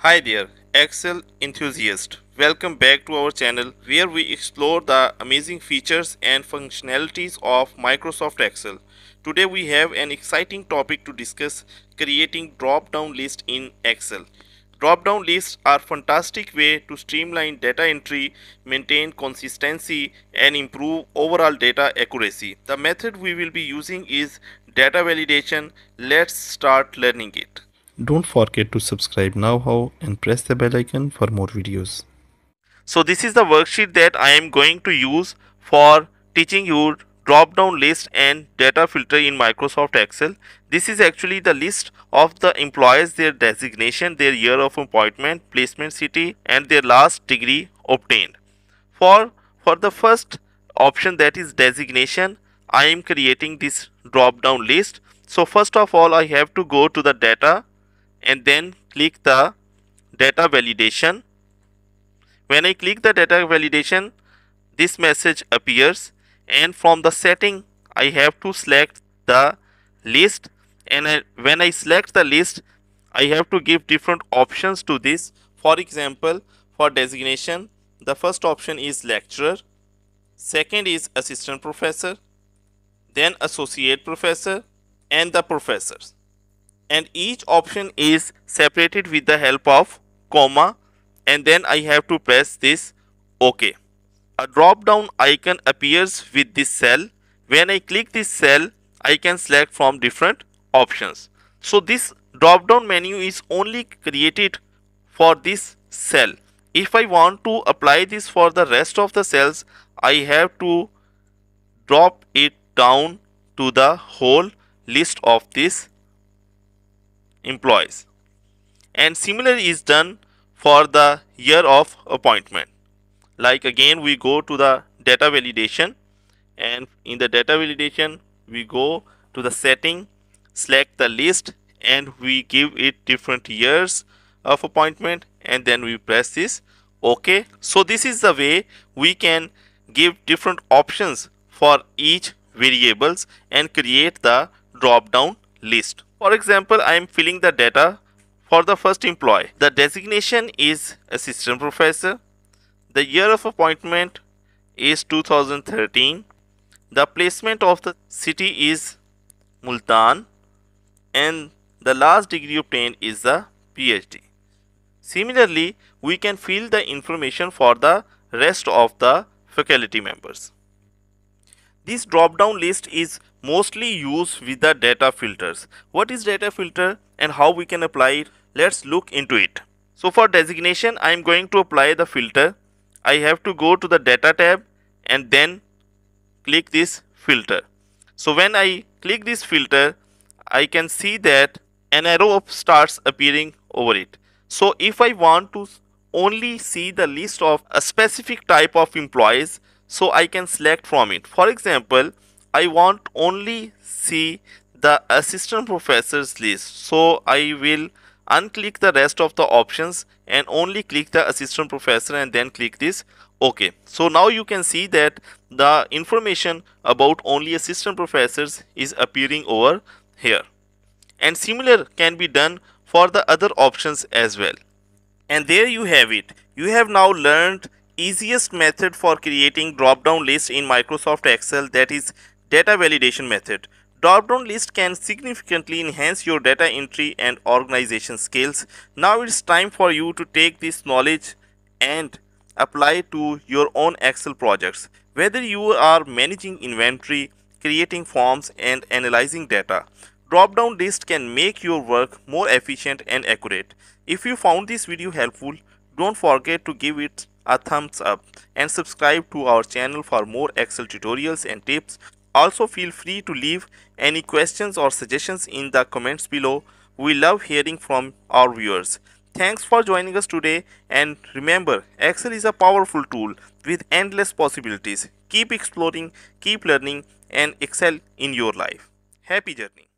Hi there, Excel enthusiast. Welcome back to our channel where we explore the amazing features and functionalities of Microsoft Excel. Today we have an exciting topic to discuss creating drop-down list in Excel. Drop-down lists are fantastic way to streamline data entry, maintain consistency and improve overall data accuracy. The method we will be using is data validation. Let's start learning it. Don't forget to subscribe KnowHow and press the bell icon for more videos. So this is the worksheet that I am going to use for teaching you drop down list and data filter in Microsoft Excel. This is actually the list of the employees, their designation, their year of appointment, placement city and their last degree obtained. For, for the first option that is designation, I am creating this drop down list. So first of all I have to go to the data and then click the data validation. When I click the data validation, this message appears and from the setting I have to select the list and I, when I select the list I have to give different options to this. For example, for designation, the first option is lecturer, second is assistant professor, then associate professor and the professors and each option is separated with the help of comma and then I have to press this OK. A drop down icon appears with this cell. When I click this cell, I can select from different options. So this drop down menu is only created for this cell. If I want to apply this for the rest of the cells, I have to drop it down to the whole list of this employees. And similar is done for the year of appointment. Like again we go to the data validation. And in the data validation we go to the setting select the list and we give it different years of appointment and then we press this. Ok so this is the way we can give different options for each variables and create the drop down list for example, I am filling the data for the first employee. The designation is assistant professor. The year of appointment is 2013. The placement of the city is Multan and the last degree obtained is the PhD. Similarly, we can fill the information for the rest of the faculty members. This drop down list is mostly used with the data filters. What is data filter and how we can apply it? Let's look into it. So for designation, I am going to apply the filter. I have to go to the data tab and then click this filter. So when I click this filter, I can see that an arrow starts appearing over it. So if I want to only see the list of a specific type of employees, so I can select from it. For example, I want only see the assistant professors list. So I will unclick the rest of the options and only click the assistant professor and then click this OK. So now you can see that the information about only assistant professors is appearing over here. And similar can be done for the other options as well. And there you have it. You have now learned easiest method for creating drop-down list in Microsoft Excel that is data validation method. Drop-down list can significantly enhance your data entry and organization skills. Now it's time for you to take this knowledge and apply to your own Excel projects. Whether you are managing inventory, creating forms and analyzing data, drop-down list can make your work more efficient and accurate. If you found this video helpful, don't forget to give it a thumbs up and subscribe to our channel for more Excel tutorials and tips. Also feel free to leave any questions or suggestions in the comments below. We love hearing from our viewers. Thanks for joining us today and remember Excel is a powerful tool with endless possibilities. Keep exploring, keep learning and excel in your life. Happy journey.